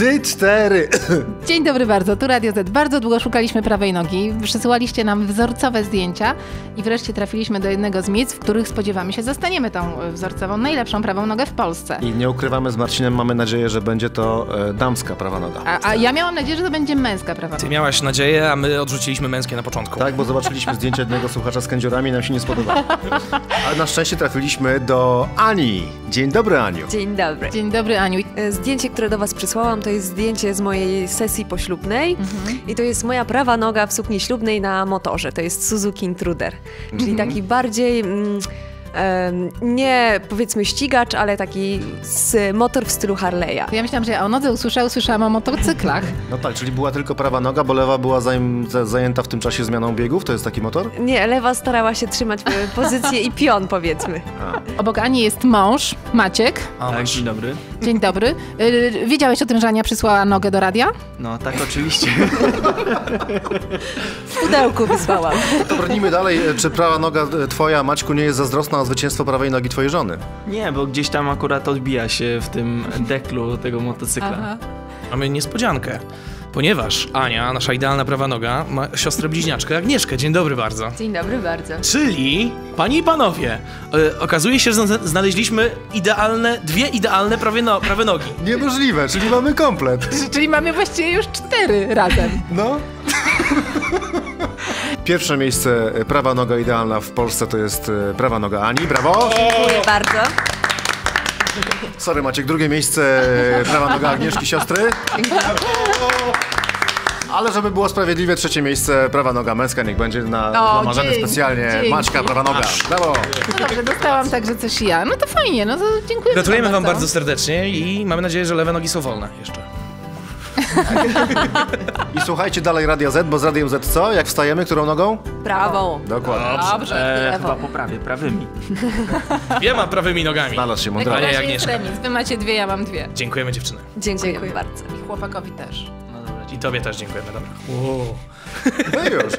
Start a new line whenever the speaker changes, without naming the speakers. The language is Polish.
Trzy, cztery.
Dzień dobry bardzo, tu Radio Z. Bardzo długo szukaliśmy prawej nogi, przysyłaliście nam wzorcowe zdjęcia i wreszcie trafiliśmy do jednego z miejsc, w których spodziewamy się zastaniemy tą e, wzorcową, najlepszą prawą nogę w Polsce.
I nie ukrywamy z Marcinem, mamy nadzieję, że będzie to e, damska prawa noga.
A, a ja miałam nadzieję, że to będzie męska prawa
Ty
noga.
miałaś nadzieję, a my odrzuciliśmy męskie na początku.
Tak, bo zobaczyliśmy zdjęcie jednego słuchacza z kędziorami i nam się nie spodobało. Ale na szczęście trafiliśmy do Ani. Dzień dobry, Aniu.
Dzień dobry.
Dzień dobry, Aniu.
E, Zdjęcie, które do Was przysłałam, to jest zdjęcie z mojej sesji poślubnej
Mhm.
i to jest moja prawa noga w sukni ślubnej na motorze. To jest Suzuki Intruder, czyli
Mhm.
taki bardziej mm, nie powiedzmy ścigacz, ale taki z, motor w stylu Harley'a.
Ja myślałam, że ja o nodze usłyszałam, usłyszałam o motocyklach.
No tak, czyli była tylko prawa noga, bo lewa była zajęta w tym czasie zmianą biegów, to jest taki motor?
Nie, lewa starała się trzymać pozycję i pion powiedzmy.
Obok Ani jest mąż, Maciek.
A,
Tak, dzień dobry.
Dzień dobry. Y, Wiedziałeś o tym, że Ania przysłała nogę do radia?
No tak, oczywiście.
W pudełku wysłałam.
To brnijmy dalej. Czy prawa noga e, twoja, Maćku, nie jest zazdrosna o zwycięstwo prawej nogi twojej żony?
Nie, bo gdzieś tam akurat odbija się w tym deklu tego motocykla.
Mamy niespodziankę. Ponieważ Ania, nasza idealna prawa noga, ma siostrę bliźniaczkę Agnieszkę. Dzień dobry bardzo.
Dzień dobry bardzo.
Czyli, panie i panowie, e, okazuje się, że zna- znaleźliśmy idealne, dwie idealne prawie, no, prawe nogi.
Niemożliwe, czyli mamy komplet.
Czyli mamy właściwie już cztery razem.
No. Pierwsze miejsce, e, prawa noga idealna w Polsce to jest e, prawa noga Ani. Brawo!
Dziękuję bardzo.
Sorry Maciek, drugie miejsce, e, prawa noga Agnieszki, siostry. Ale żeby było sprawiedliwie, trzecie miejsce, prawa noga męska, niech będzie na
O,
dla Marzeny
dzięki,
specjalnie.
dzięki.
Maćka, prawa noga. Brawo!
No dobrze, dostałam także coś ja. No to fajnie, no to dziękuję
Gratulujemy wam bardzo serdecznie i mamy nadzieję, że lewe nogi są wolne jeszcze.
I słuchajcie dalej Radia Z, bo z Radiem Z co? Jak wstajemy, którą nogą?
Brawo.
Dokładnie.
Dobrze.
E, chyba po prawie, prawymi.
Dwiema prawymi nogami.
Znalazł się
W
mądra.
i
razie jest
Agnieszka.
remis. Wy macie dwie, ja mam dwie.
Dziękujemy dziewczyny.
Dziękuję bardzo.
I chłopakowi też.
No dobra,
I tobie też dziękujemy, dobra.
No i już.